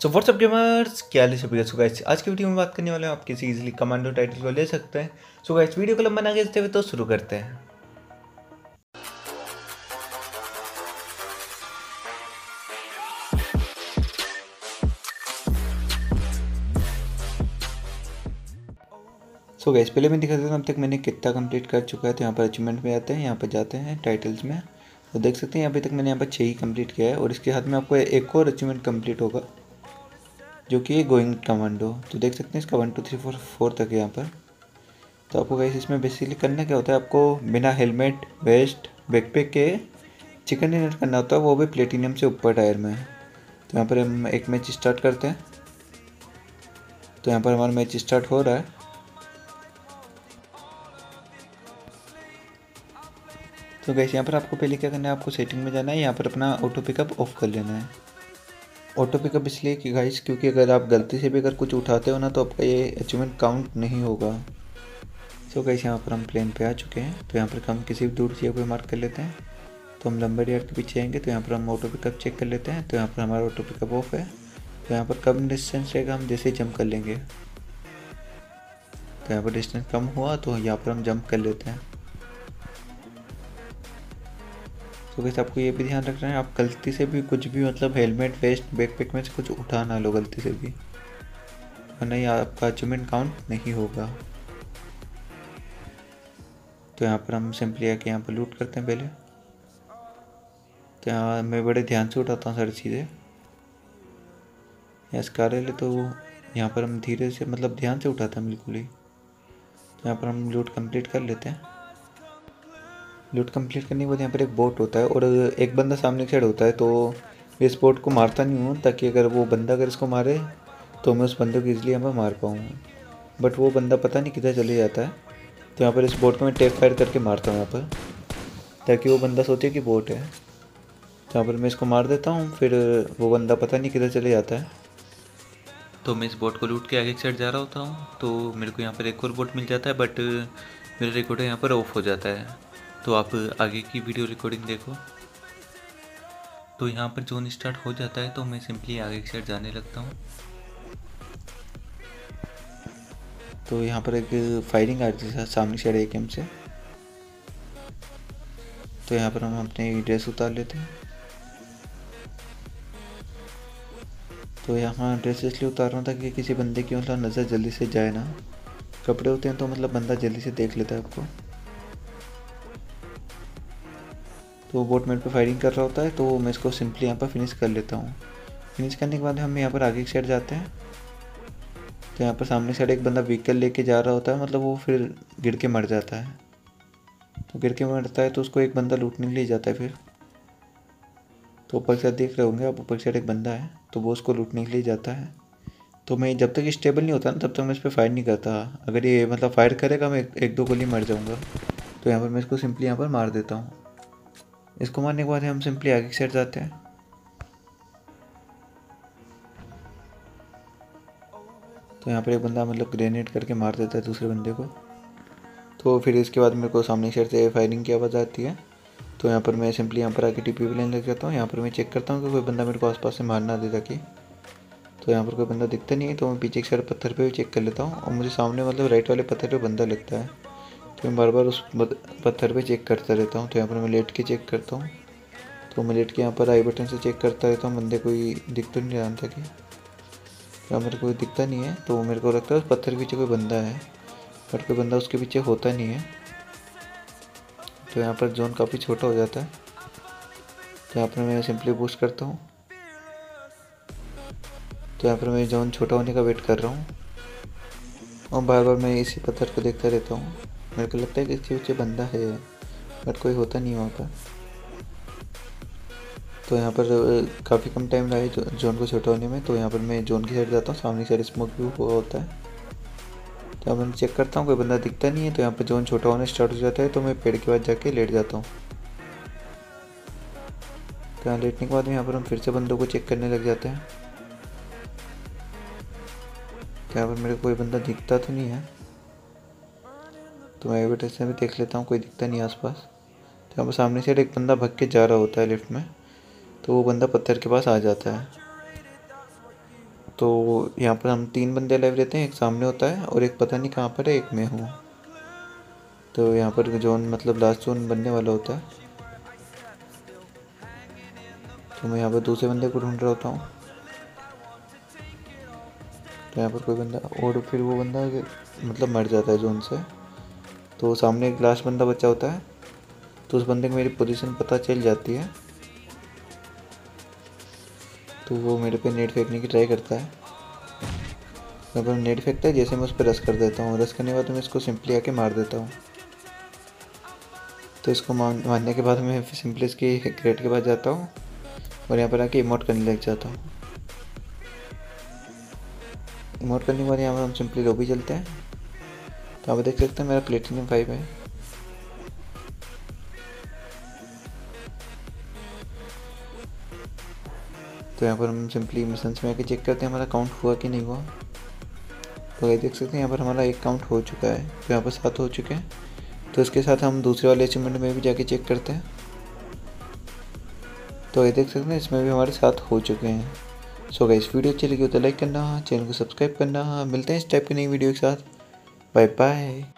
So what's up gamers क्या है सभी सो गाइस आज की वीडियो में बात करने वाले हैं, आप किसी इजीली कमांडो टाइटल को ले सकते हैं। सो गाइस वीडियो को लंबा ना खींचते हुए तो शुरू करते हैं। सो गाइस पहले मैं दिखा देता हूँ, अब तक मैंने कितना कंप्लीट कर चुका है तो यहाँ पर अचीवमेंट में आते हैं, यहाँ पर जाते हैं टाइटल्स में। तो देख सकते हैं अभी तक मैंने यहाँ पर छः ही कंप्लीट किया है, और इसके हाथ में आपको एक और अचीवमेंट कंप्लीट होगा। जो कि गोइंग कमांडो तो देख सकते हैं इसका one two three four four तक है यहाँ पर। तो आपको गाइस इसमें बेसिकली करना क्या होता है? आपको बिना हेलमेट वेस्ट बैकपैक के चिकन डिनर करना होता है, वो भी प्लेटिनियम से ऊपर टायर में। तो यहाँ पर हम एक मैच स्टार्ट करते हैं। तो यहाँ पर हमारा मैच स्टार्ट हो रहा है। तो गैस यहाँ पर आपको पहले क्या करना है? आपको सेटिंग में जाना है, यहाँ पर अपना ऑटो पिकअप ऑफ़ कर लेना है। ऑटो पिकअप इसलिए कि गाइस क्योंकि अगर आप गलती से भी अगर कुछ उठाते हो ना तो आपका ये अचीवमेंट काउंट नहीं होगा। सो गाइस यहाँ पर हम प्लेन पे आ चुके हैं। तो यहाँ पर हम किसी भी दूर चीज़ को मार्क कर लेते हैं। तो हम लंबे डियर के पीछे आएँगे तो यहाँ पर हम ऑटो पिकअप चेक कर लेते हैं। तो यहाँ पर हमारा ऑटो पिकअप ऑफ़ है। तो यहाँ पर कम डिस्टेंस रहेगा, हम जैसे जंप कर लेंगे। तो यहाँ पर डिस्टेंस कम हुआ तो यहाँ पर हम जंप कर लेते हैं। तो कैसे आपको ये भी ध्यान रखना है, आप गलती से भी कुछ भी मतलब हेलमेट वेस्ट बैकपैक में से कुछ उठा ना लो गलती से भी। वरना ये आपका अचीवमेंट काउंट नहीं होगा। तो यहाँ पर हम सिंपली आके यहाँ पर लूट करते हैं पहले। तो यहाँ मैं बड़े ध्यान से उठाता हूँ सारी चीज़ें। या स्कारल तो यहाँ पर हम धीरे से मतलब ध्यान से उठाते हैं बिल्कुल ही। तो यहाँ पर हम लूट कंप्लीट कर लेते हैं। लूट कंप्लीट करने के बाद यहाँ पर एक बोट होता है और एक बंदा सामने की साइड होता है तो मैं इस बोट को मारता नहीं हूँ, ताकि अगर वो बंदा अगर इसको मारे तो मैं उस बंदे को ईजिली यहाँ पर मार पाऊँ। बट वो बंदा पता नहीं किधर चले जाता है तो यहाँ पर इस बोट को मैं टेप फायर करके मारता हूँ यहाँ पर, ताकि वो बंदा सोचे कि बोट है। तो यहाँ पर मैं इसको मार देता हूँ, फिर वो बंदा पता नहीं किधर चले जाता है। तो मैं इस बोट को लूट के आगे साइड जा रहा होता हूँ तो मेरे को यहाँ पर एक और बोट मिल जाता है बट मेरा रिकॉर्डर यहाँ पर ऑफ़ हो जाता है। तो आप आगे की वीडियो रिकॉर्डिंग देखो। तो यहाँ पर जोन स्टार्ट हो जाता है तो मैं सिंपली आगे की साइड जाने लगता हूँ। तो यहाँ पर एक फायरिंग आ रही थी सामने साइड एक एम से। तो यहाँ पर हम अपने ड्रेस उतार लेते हैं। तो यहाँ ड्रेस इसलिए उतार रहा था कि किसी बंदे की मतलब नज़र जल्दी से जाए ना। कपड़े होते हैं तो मतलब बंदा जल्दी से देख लेता है आपको। तो वो बोट मेरे पे फायरिंग कर रहा होता है तो मैं इसको सिंपली यहाँ पर फिनिश कर लेता हूँ। फिनिश करने के बाद हम यहाँ पर आगे की साइड जाते हैं। तो यहाँ पर सामने साइड एक बंदा व्हीकल लेके जा रहा होता है मतलब वो फिर गिर के मर जाता है। तो गिर के मरता है तो उसको एक बंदा लूटने के लिए जाता है फिर। तो ऊपर से देख रहे होंगे आप, ऊपर साइड एक बंदा है तो वो उसको लूटने के लिए जाता है। तो मैं जब तक स्टेबल नहीं होता ना, तब तक मैं इस पर फायर नहीं करता। अगर ये मतलब फायर करेगा, मैं एक दो गोली मर जाऊँगा। तो यहाँ पर मैं इसको सिंपली यहाँ पर मार देता हूँ। इसको मारने के बाद हम सिंपली आगे की साइड जाते हैं तो यहाँ पर एक बंदा मतलब ग्रेनेड करके मार देता है दूसरे बंदे को तो फिर इसके बाद मेरे को सामने साइड से फायरिंग की आवाज़ आती है तो यहाँ पर मैं सिंपली यहाँ पर आके टी पी लेने लग जाता हूँ यहाँ पर मैं चेक करता हूँ कि कोई बंदा मेरे को आसपास से मार ना दे ताकि तो यहाँ पर कोई बंदा दिखता नहीं है तो मैं पीछे की साइड पत्थर पे भी चेक कर लेता हूँ और मुझे सामने मतलब राइट वाले पत्थर पे बंदा लगता है तो मैं बार बार उस पत्थर पे चेक करता रहता हूँ तो यहाँ पर मैं लेट के चेक करता हूँ। तो मैं लेट के यहाँ पर आई बटन से चेक करता रहता हूँ, बंदे कोई दिख तो नहीं जानता कि। यहाँ मेरे कोई दिखता नहीं है तो मेरे को लगता है उस पत्थर के पीछे कोई बंदा है बट कोई बंदा उसके पीछे होता नहीं है। तो यहाँ पर जोन काफ़ी छोटा हो जाता है। तो यहाँ पर मैं सिंपली बूस्ट करता हूँ। तो यहाँ पर मैं जोन छोटा होने का वेट कर रहा हूँ। और बार बार मैं इसी पत्थर को देखता रहता हूँ। मेरे को लगता है कि इसके पीछे बंदा है बट कोई होता नहीं वहाँ पर। तो यहाँ पर काफ़ी कम टाइम लगा जोन को छोटा होने में तो यहाँ पर मैं जोन की साइड जाता हूँ, सामने साइड स्मोक भी हुआ होता है। तो अब मैं चेक करता हूँ, कोई बंदा दिखता नहीं है तो यहाँ पर जोन छोटा होने स्टार्ट हो जाता है तो मैं पेड़ के बाद जाके लेट जाता हूँ। तो यहाँ लेटने के बाद यहाँ पर हम फिर से बंदों को चेक करने लग जाते हैं। तो यहाँ पर मेरे को कोई बंदा दिखता तो नहीं है। तो मैं एडवर्टाइज से भी देख लेता हूँ, कोई दिखता नहीं आसपास। तो यहाँ पर सामने से एक बंदा भग के जा रहा होता है लिफ्ट में तो वो बंदा पत्थर के पास आ जाता है। तो यहाँ पर हम तीन बंदे लाइव रहते हैं, एक सामने होता है और एक पता नहीं कहाँ पर है, एक मैं हूँ। तो यहाँ पर जोन मतलब लास्ट जोन बनने वाला होता है। तो मैं यहाँ पर दूसरे बंदे को ढूंढ रहा होता हूँ। तो यहाँ पर कोई बंदा, और फिर वो बंदा मतलब मर जाता है जोन से। तो सामने एक लास्ट बंदा बचा होता है तो उस बंदे को मेरी पोजीशन पता चल जाती है। तो वो मेरे पे नेट फेंकने की ट्राई करता है। पर नेट फेंकता है? जैसे मैं उस पर रस कर देता हूँ। रस करने के बाद मैं इसको सिंपली आके मार देता हूँ। तो इसको मारने के बाद मैं सिंपली इसकी क्रेट के पास जाता हूँ और यहाँ पर आके इमोट करने लग जाता हूँ। इमोट करने के बाद यहाँ पर हम सिंपली लॉबी चलते हैं। तो आप देख सकते हैं मेरा प्लेटिनियम फाइव है। तो यहाँ पर हम सिंपली मिशन में आके चेक करते हैं हमारा काउंट हुआ कि नहीं हुआ। तो ये देख सकते हैं यहाँ पर हमारा एक काउंट हो चुका है तो यहाँ पर सात हो चुके हैं। तो इसके साथ हम दूसरे वाले अचीवमेंट में भी जाके चेक करते हैं। तो ये देख सकते हैं इसमें भी हमारे साथ हो चुके हैं। सो so इस वीडियो अच्छी लगी हो तो लाइक करना चैनल को सब्सक्राइब करना, मिलते हैं इस टाइप की नई वीडियो के साथ। 拜拜。